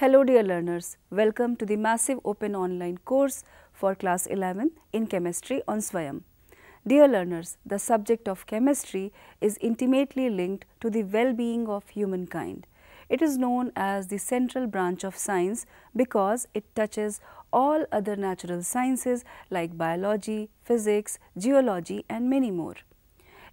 Hello dear learners, welcome to the massive open online course for class 11 in chemistry on Swayam. Dear learners, the subject of chemistry is intimately linked to the well-being of humankind. It is known as the central branch of science because it touches all other natural sciences like biology, physics, geology and many more.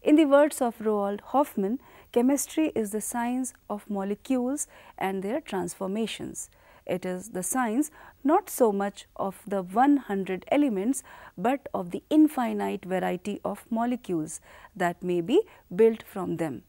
In the words of Roald Hoffmann, chemistry is the science of molecules and their transformations. It is the science not so much of the 100 elements, but of the infinite variety of molecules that may be built from them.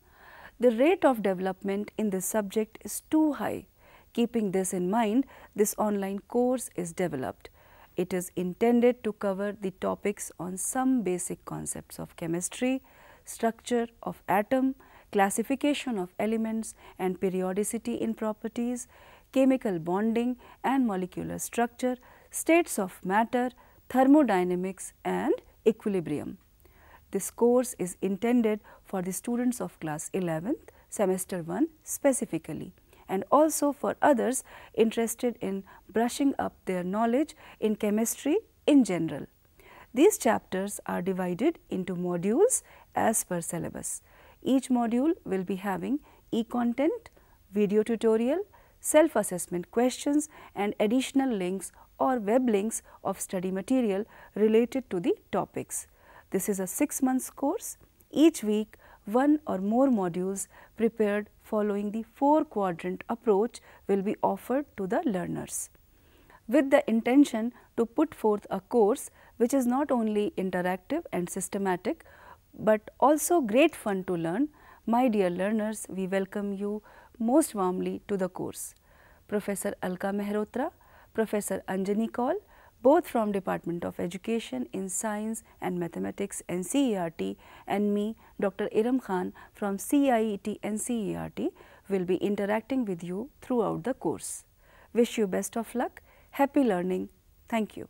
The rate of development in this subject is too high. Keeping this in mind, this online course is developed. It is intended to cover the topics on some basic concepts of chemistry, structure of atom, classification of elements and periodicity in properties, chemical bonding and molecular structure, states of matter, thermodynamics and equilibrium. This course is intended for the students of class 11th semester 1 specifically and also for others interested in brushing up their knowledge in chemistry in general. These chapters are divided into modules as per syllabus. Each module will be having e-content, video tutorial, self-assessment questions and additional links or web links of study material related to the topics. This is a 6 months course. Each week one or more modules prepared following the four quadrant approach will be offered to the learners. With the intention to put forth a course which is not only interactive and systematic, but also great fun to learn, my dear learners, we welcome you most warmly to the course. Professor Alka Mehrotra, Professor Anjani Kaul, both from Department of Education in Science and Mathematics NCERT and me Dr. Iram Khan from CIET NCERT will be interacting with you throughout the course. Wish you best of luck, happy learning, thank you.